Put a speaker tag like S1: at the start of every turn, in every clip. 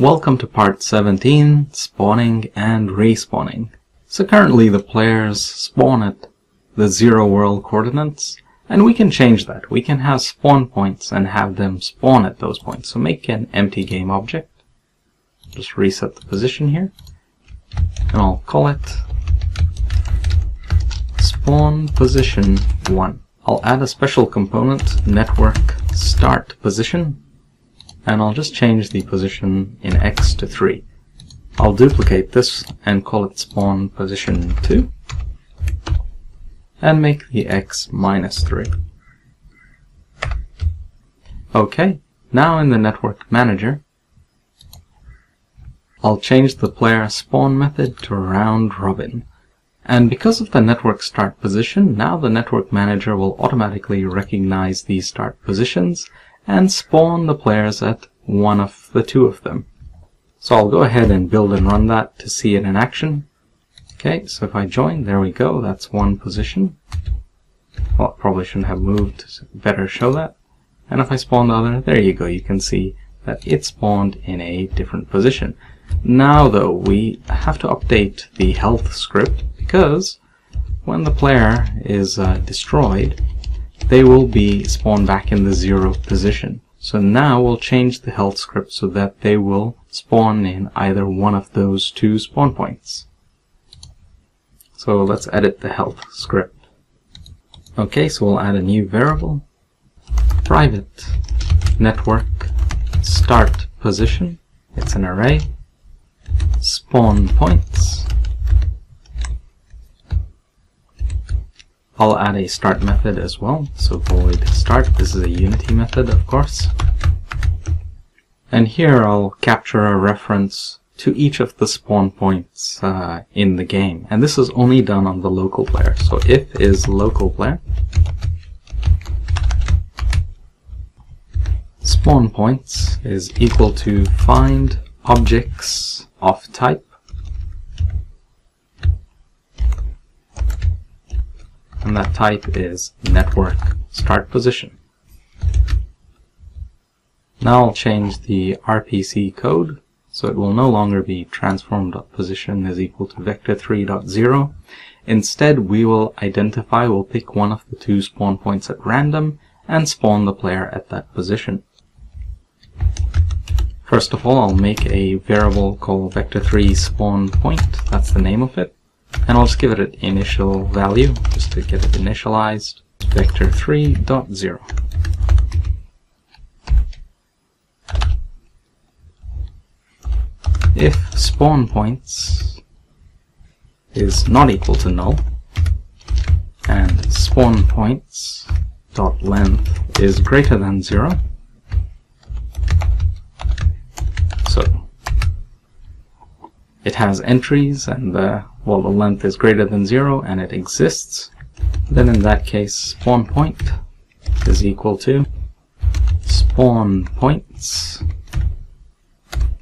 S1: Welcome to part 17, spawning and respawning. So currently the players spawn at the zero world coordinates, and we can change that. We can have spawn points and have them spawn at those points. So make an empty game object. Just reset the position here. And I'll call it spawn position 1. I'll add a special component, network start position, and I'll just change the position in x to 3. I'll duplicate this and call it spawn position 2 and make the x minus 3. Okay, now in the network manager I'll change the player spawn method to round robin. And because of the network start position, now the network manager will automatically recognize these start positions and spawn the players at one of the two of them. So I'll go ahead and build and run that to see it in action. Okay, so if I join, there we go, that's one position. Well, probably shouldn't have moved to better show that. And if I spawn the other, there you go, you can see that it spawned in a different position. Now though, we have to update the health script because when the player is uh, destroyed, they will be spawned back in the zero position. So now we'll change the health script so that they will spawn in either one of those two spawn points. So let's edit the health script. Okay, so we'll add a new variable, private network start position. It's an array, spawn points, I'll add a start method as well. So void start, this is a Unity method, of course. And here I'll capture a reference to each of the spawn points uh, in the game. And this is only done on the local player. So if is local player, spawn points is equal to find objects of type and that type is network start position. Now I'll change the RPC code so it will no longer be transform.position is equal to vector3.0. Instead, we will identify, we'll pick one of the two spawn points at random and spawn the player at that position. First of all, I'll make a variable called vector3 spawn point, that's the name of it and I'll just give it an initial value just to get it initialized. Vector 3.0 if spawn points is not equal to null and spawn points dot length is greater than 0 it has entries and the well the length is greater than zero and it exists. Then in that case spawn point is equal to spawn points.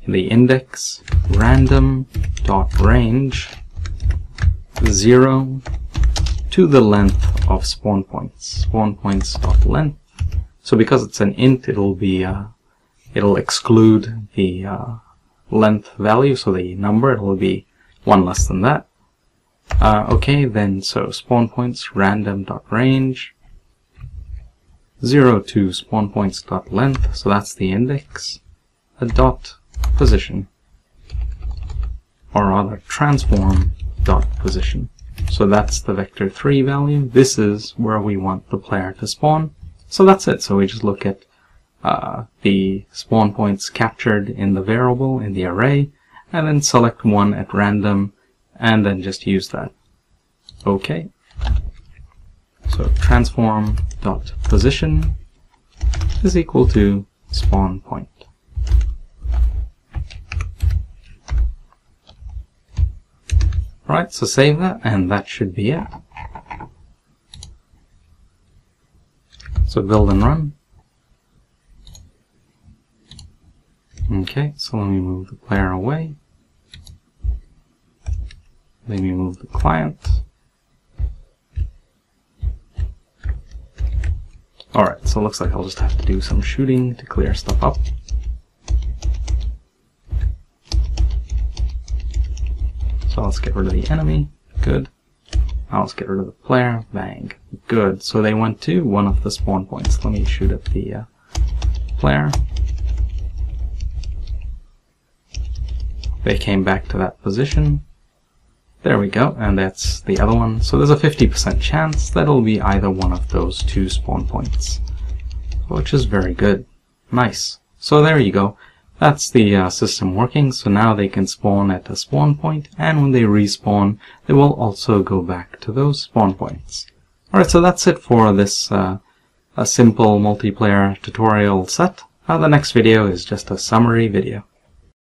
S1: In the index random dot range 0 to the length of spawn points. Spawn points dot length. So because it's an int it'll be uh, it'll exclude the uh, length value, so the number, it will be one less than that. Uh, okay, then so spawn points random dot range 0 to spawn points dot length, so that's the index, a dot position, or rather transform dot position. So that's the vector 3 value. This is where we want the player to spawn. So that's it. So we just look at uh, the spawn points captured in the variable in the array and then select one at random and then just use that. Okay. So transform dot position is equal to spawn point. Right, so save that and that should be it. So build and run. Okay, so let me move the player away. Let me move the client. Alright, so it looks like I'll just have to do some shooting to clear stuff up. So let's get rid of the enemy. Good. Now let's get rid of the player. Bang. Good. So they went to one of the spawn points. Let me shoot at the uh, player. They came back to that position. There we go, and that's the other one. So there's a 50% chance that it'll be either one of those two spawn points, which is very good. Nice. So there you go. That's the uh, system working, so now they can spawn at a spawn point, and when they respawn, they will also go back to those spawn points. Alright, so that's it for this uh, a simple multiplayer tutorial set. Uh, the next video is just a summary video.